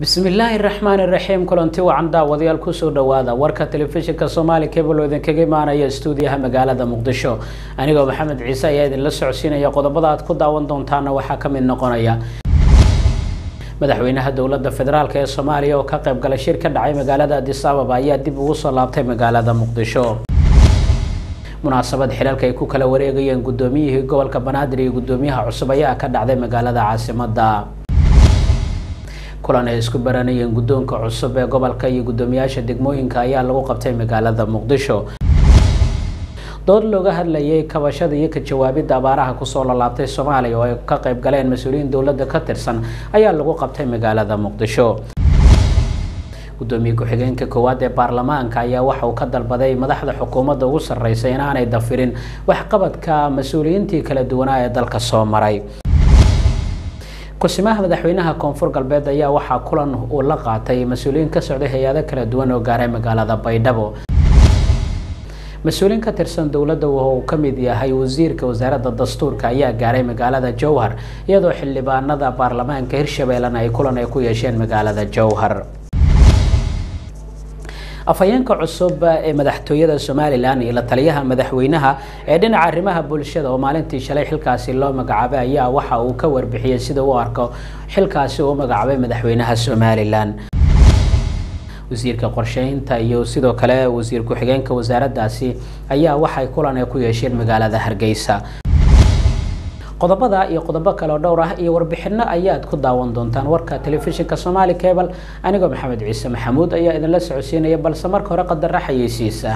bismillaahi raxmaani raxiim kulanti wacan daawadayaal ku soo dhawaada warka telefishinka soomaali cable oo idinkaga imaanaya stuudiyaha magaalada muqdisho. Anigoo maxamed ciise ayaa idinla socodsiinaya qodobada aad ku daawan doontaana waxaa ka mid noqonaya. Madaxweynaha dowladda federaalk ee soomaaliya oo ka qayb galay shir ka dhacay magaalada adis ababa ayaa dib ugu soo laabtay magaalada muqdisho. Munaasabad xilalka ay ku kala wareegayeen guddoomiyihii gobolka banaadir iyo guddoomiyaha cusub ayaa ka dhacday magaalada caasimada kulan ay isku baranayeen guddoonka cusub ee gobolka iyo guddoomiyaasha degmooyinka ayaa lagu qabtay magaalada muqdisho. Dood looga hadlayay kabashada iyo ka jawaabidda abaaraha ku soo lalaabtay soomaaliya oo ay ka qayb galeen mas'uuliyiin dowladda ka tirsan ayaa lagu qabtay magaalada muqdisho. Gudoomiye ku-xigeenka koowaad ee baarlamaanka ayaa waxa uu ka dalbaday madaxda xukuumadda ugu sarreysa inaanay dafirin waxqabadka mas'uuliyiintii kala duwanaa ee dalka soo maray kusimaha madaxweynaha koonfur galbeed ayaa waxaa kulan uu la qaatay mas'uuliyiin ka socday hay'ado kala duwan oo gaaray magaalada baydhabo. Mas'uuliin ka tirsan dowladda uu ka mid yahay wasiirka wasaaradda dastuurka ayaa gaaray magaalada jowhar iyadoo xildhibaanada baarlamaanka hirshabeellena ay kulan ay ku yeesheen magaalada jowhar afhayeenka cusub ee madaxtooyada somalilan iyo la taliyaha madaxweynaha ee dhinaca arrimaha bulshada oo maalintii shalay xilkaasi loo magacaabay ayaa waxa uu ka warbixiyey sida uu arko xilkaasi uu magacaabay madaxweynaha somalilan wasiirka qorsheynta iyo sidoo kale wasiir ku-xigeenka wasaaraddaasi ayaa waxay kulan ay ku yeesheen magaalada hargeysa qodobada iyo qodobo kale oo dhowr ah iyo warbixino ayaad ku daawan doontaan. Warka telefishinka somaali cable anigoo maxamed ciise maxamuud ayaa idinla socodsiinaya balse marka hore qadara xayeysiisa